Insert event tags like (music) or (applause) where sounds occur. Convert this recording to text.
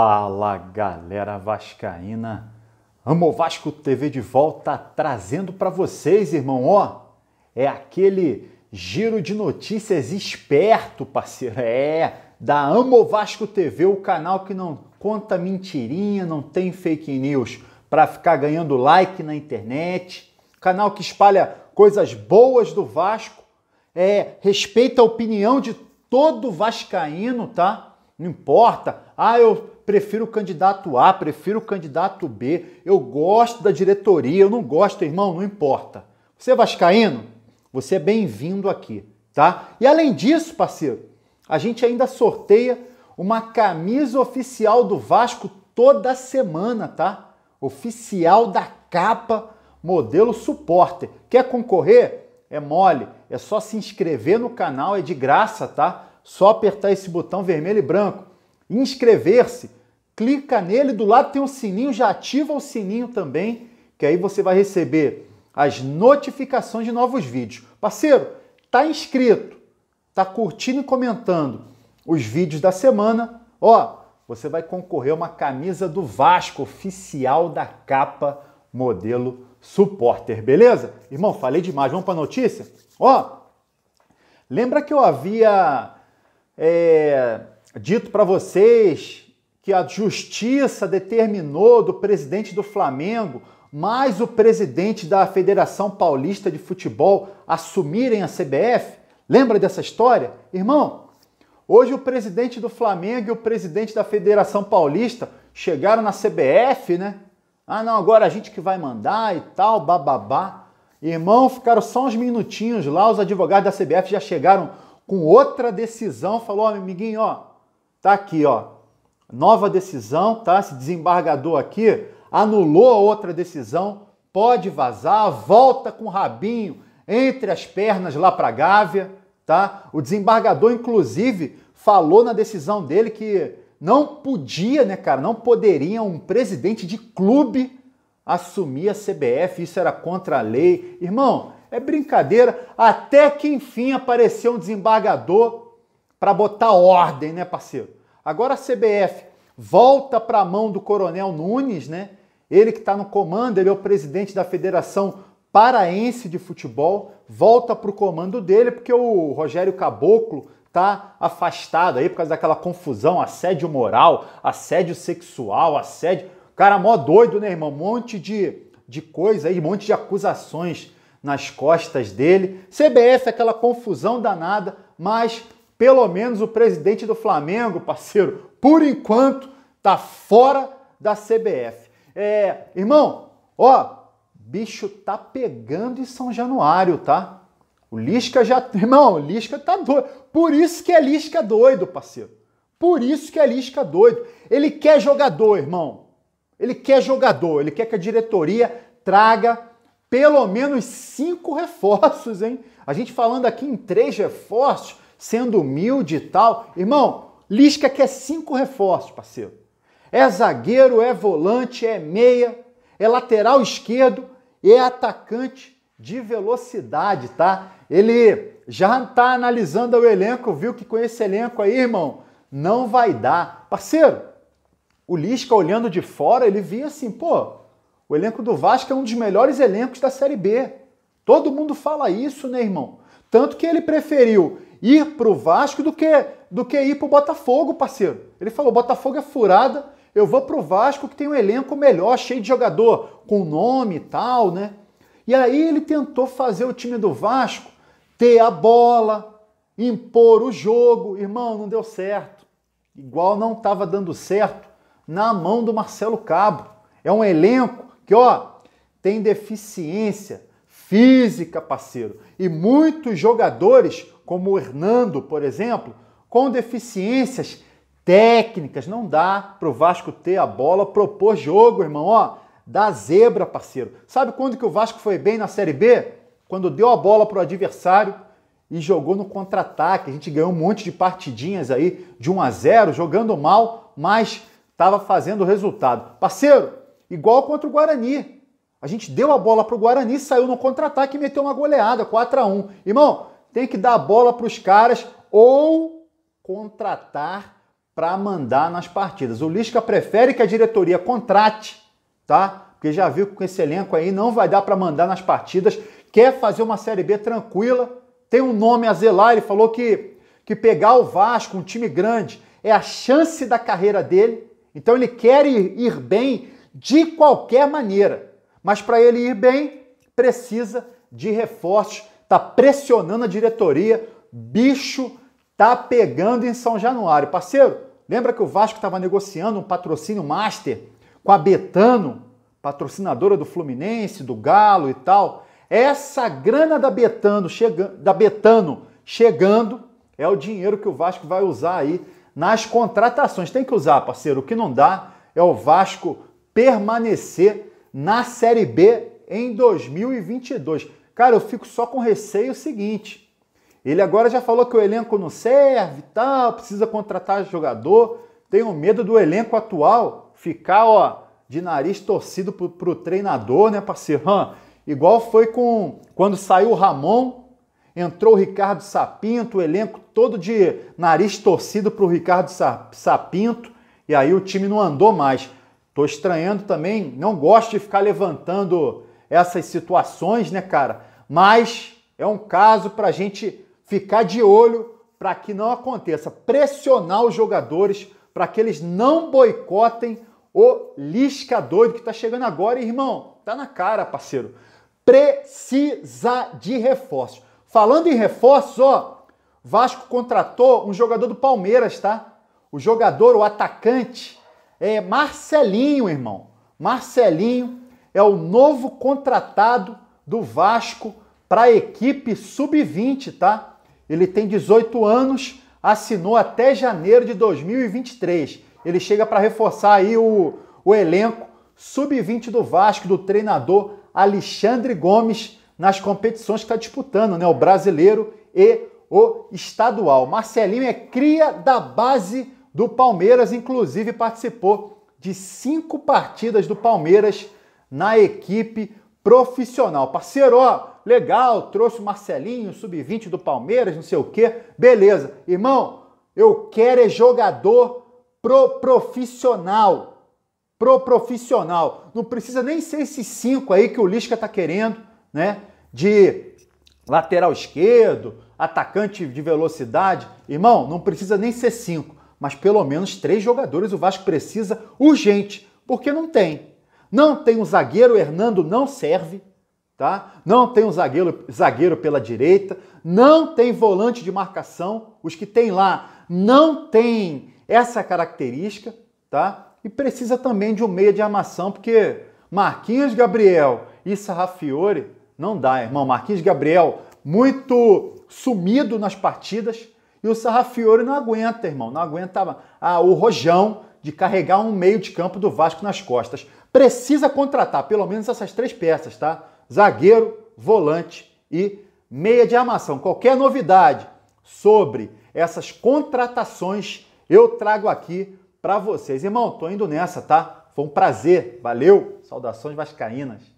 Fala galera vascaína, Amo Vasco TV de volta trazendo para vocês, irmão, ó, é aquele giro de notícias esperto, parceiro, é da Amo Vasco TV, o canal que não conta mentirinha, não tem fake news para ficar ganhando like na internet, canal que espalha coisas boas do Vasco, é respeita a opinião de todo vascaíno, tá? Não importa. Ah, eu prefiro o candidato A, prefiro o candidato B, eu gosto da diretoria, eu não gosto, irmão, não importa. Você é vascaíno? Você é bem-vindo aqui, tá? E além disso, parceiro, a gente ainda sorteia uma camisa oficial do Vasco toda semana, tá? Oficial da capa, modelo supporter. Quer concorrer? É mole, é só se inscrever no canal, é de graça, tá? Só apertar esse botão vermelho e branco. Inscrever-se clica nele, do lado tem um sininho, já ativa o sininho também, que aí você vai receber as notificações de novos vídeos. Parceiro, tá inscrito, tá curtindo e comentando os vídeos da semana, ó, você vai concorrer a uma camisa do Vasco oficial da capa modelo supporter, beleza? Irmão, falei demais, vamos para notícia? Ó, lembra que eu havia é, dito para vocês que a justiça determinou do presidente do Flamengo mais o presidente da Federação Paulista de Futebol assumirem a CBF? Lembra dessa história? Irmão, hoje o presidente do Flamengo e o presidente da Federação Paulista chegaram na CBF, né? Ah, não, agora a gente que vai mandar e tal, bababá. Irmão, ficaram só uns minutinhos lá, os advogados da CBF já chegaram com outra decisão, falou, ó, amiguinho, ó, tá aqui, ó, Nova decisão, tá? Esse desembargador aqui anulou a outra decisão, pode vazar, volta com o rabinho entre as pernas lá para Gávea, tá? O desembargador, inclusive, falou na decisão dele que não podia, né, cara, não poderia um presidente de clube assumir a CBF, isso era contra a lei. Irmão, é brincadeira, até que enfim apareceu um desembargador para botar ordem, né, parceiro? Agora a CBF volta para a mão do Coronel Nunes, né? Ele que está no comando, ele é o presidente da Federação Paraense de Futebol, volta para o comando dele porque o Rogério Caboclo está afastado aí por causa daquela confusão, assédio moral, assédio sexual, assédio. Cara, mó doido, né, irmão? Um monte de, de coisa aí, um monte de acusações nas costas dele. CBF, aquela confusão danada, mas pelo menos o presidente do Flamengo, parceiro, por enquanto, tá fora da CBF. É, irmão, ó, bicho tá pegando em São Januário, tá? O Lisca já. (laughs) Irmão, o Lisca tá doido. Por isso que é Lisca doido, parceiro. Por isso que é Lisca doido. Ele quer jogador, irmão. Ele quer jogador. Ele quer que a diretoria traga pelo menos cinco (laughs) reforços, hein? A gente falando aqui em três reforços sendo humilde e tal. Irmão, Lisca quer cinco reforços, parceiro. É zagueiro, é volante, é meia, é lateral esquerdo é atacante de velocidade, tá? Ele já está analisando o elenco, viu que com esse elenco aí, irmão, não vai dar. Parceiro, o Lisca olhando de fora, ele via assim, pô, o elenco do Vasco é um dos melhores elencos da Série B. Todo mundo fala isso, né, irmão? Tanto que ele preferiu ir para o Vasco do que, do que ir para o Botafogo, parceiro. Ele falou: Botafogo é furada, eu vou para o Vasco que tem um elenco melhor, cheio de jogador, com nome e tal, né? E aí ele tentou fazer o time do Vasco ter a bola, impor o jogo. Irmão, não deu certo. Igual não estava dando certo na mão do Marcelo Cabo. É um elenco que, ó, tem deficiência física, parceiro. E muitos jogadores como o Hernando, por exemplo, com deficiências técnicas. Não dá para o Vasco ter a bola, propor jogo, irmão. Ó, dá zebra, parceiro. Sabe quando que o Vasco foi bem na Série B? Quando deu a bola para o adversário e jogou no contra-ataque. A gente ganhou um monte de partidinhas aí de 1 a 0, jogando mal, mas estava fazendo o resultado. Parceiro, igual contra o Guarani. A gente deu a bola para o Guarani, saiu no contra-ataque e meteu uma goleada, 4 a 1. Irmão, tem que dar bola para os caras ou contratar para mandar nas partidas. O Lisca prefere que a diretoria contrate, tá? Porque já viu que com esse elenco aí não vai dar para mandar nas partidas. Quer fazer uma Série B tranquila, tem um nome a zelar. Ele falou que, que pegar o Vasco, um time grande, é a chance da carreira dele. Então ele quer ir, ir bem de qualquer maneira. Mas para ele ir bem, precisa de reforços. Está pressionando a diretoria. Bicho tá pegando em São Januário. Parceiro, lembra que o Vasco estava negociando um patrocínio master com a Betano, patrocinadora do Fluminense, do Galo e tal? Essa grana da Betano, chega, da Betano chegando é o dinheiro que o Vasco vai usar aí nas contratações. Tem que usar, parceiro. O que não dá é o Vasco permanecer na Série B em 2022. Cara, eu fico só com receio o seguinte. Ele agora já falou que o elenco não serve, tal, precisa contratar jogador. Tenho medo do elenco atual ficar, ó, de nariz torcido pro, pro treinador, né, parceiro? Hum, igual foi com quando saiu o Ramon, entrou o Ricardo Sapinto, o elenco todo de nariz torcido pro Ricardo Sapinto, e aí o time não andou mais. Tô estranhando também, não gosto de ficar levantando essas situações, né, cara? Mas é um caso para a gente ficar de olho para que não aconteça. Pressionar os jogadores para que eles não boicotem o Lisca doido que está chegando agora. Irmão, tá na cara, parceiro. Precisa de reforços. Falando em reforços, ó, Vasco contratou um jogador do Palmeiras, tá? O jogador, o atacante, é Marcelinho, irmão. Marcelinho é o novo contratado do Vasco para a equipe sub-20, tá? Ele tem 18 anos, assinou até janeiro de 2023. Ele chega para reforçar aí o, o elenco sub-20 do Vasco, do treinador Alexandre Gomes, nas competições que está disputando, né? O brasileiro e o estadual. Marcelinho é cria da base do Palmeiras, inclusive participou de cinco partidas do Palmeiras na equipe profissional. Parceiro, ó, legal, trouxe o Marcelinho, sub-20 do Palmeiras, não sei o quê. Beleza. Irmão, eu quero é jogador pro profissional. Pro profissional. Não precisa nem ser esses cinco aí que o Lisca tá querendo, né? De lateral esquerdo, atacante de velocidade. Irmão, não precisa nem ser cinco, mas pelo menos três jogadores o Vasco precisa urgente, porque não tem. Não tem um zagueiro, o Hernando não serve, tá? Não tem um zagueiro, zagueiro pela direita, não tem volante de marcação, os que tem lá não tem essa característica, tá? E precisa também de um meia de armação, porque Marquinhos Gabriel e Sarrafiore não dá, irmão. Marquinhos Gabriel muito sumido nas partidas e o Sarrafiore não aguenta, irmão. Não aguenta ah, o rojão de carregar um meio de campo do Vasco nas costas precisa contratar pelo menos essas três peças, tá? Zagueiro, volante e meia de armação. Qualquer novidade sobre essas contratações eu trago aqui para vocês. Irmão, tô indo nessa, tá? Foi um prazer. Valeu. Saudações vascaínas.